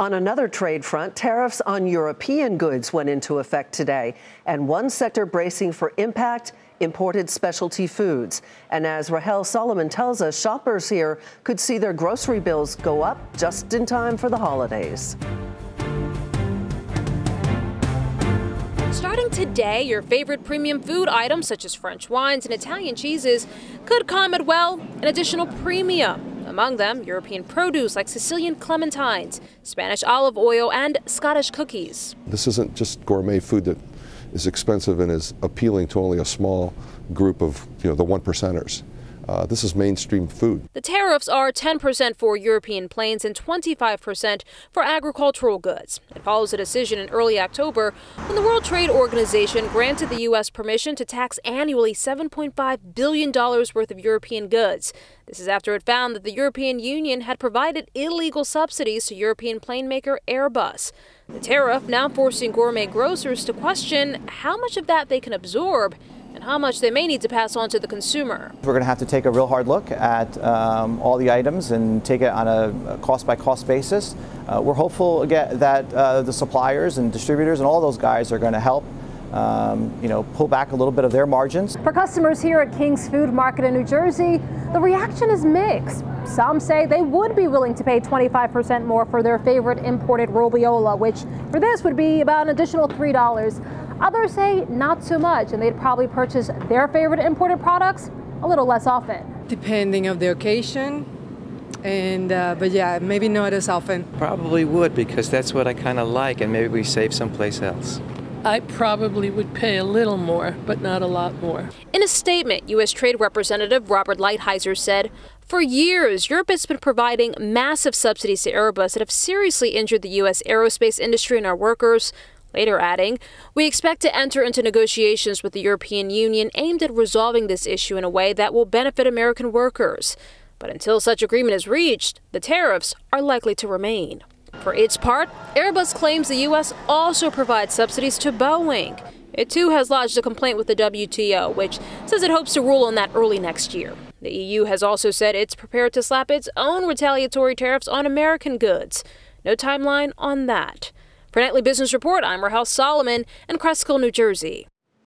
On another trade front, tariffs on European goods went into effect today, and one sector bracing for impact imported specialty foods. And as Rahel Solomon tells us, shoppers here could see their grocery bills go up just in time for the holidays. Starting today, your favorite premium food items such as French wines and Italian cheeses could come at, well, an additional premium. Among them, European produce like Sicilian clementines, Spanish olive oil, and Scottish cookies. This isn't just gourmet food that is expensive and is appealing to only a small group of, you know, the one percenters. Uh, this is mainstream food. The tariffs are 10% for European planes and 25% for agricultural goods. It follows a decision in early October when the World Trade Organization granted the U.S. permission to tax annually $7.5 billion worth of European goods. This is after it found that the European Union had provided illegal subsidies to European plane maker Airbus. The tariff now forcing gourmet grocers to question how much of that they can absorb how much they may need to pass on to the consumer. We're going to have to take a real hard look at um, all the items and take it on a cost by cost basis. Uh, we're hopeful again, that uh, the suppliers and distributors and all those guys are going to help um, you know, pull back a little bit of their margins. For customers here at King's Food Market in New Jersey, the reaction is mixed. Some say they would be willing to pay 25% more for their favorite imported robiola, which for this would be about an additional $3. Others say not so much, and they'd probably purchase their favorite imported products a little less often. Depending of the occasion, and uh, but yeah, maybe not as often. Probably would because that's what I kind of like, and maybe we save someplace else. I probably would pay a little more, but not a lot more. In a statement, U.S. Trade Representative Robert Lighthizer said, For years, Europe has been providing massive subsidies to Airbus that have seriously injured the U.S. aerospace industry and our workers. Later adding, we expect to enter into negotiations with the European Union aimed at resolving this issue in a way that will benefit American workers. But until such agreement is reached, the tariffs are likely to remain. For its part, Airbus claims the U.S. also provides subsidies to Boeing. It too has lodged a complaint with the WTO, which says it hopes to rule on that early next year. The EU has also said it's prepared to slap its own retaliatory tariffs on American goods. No timeline on that. For Nightly Business Report, I'm Rahel Solomon in Cresskill, New Jersey.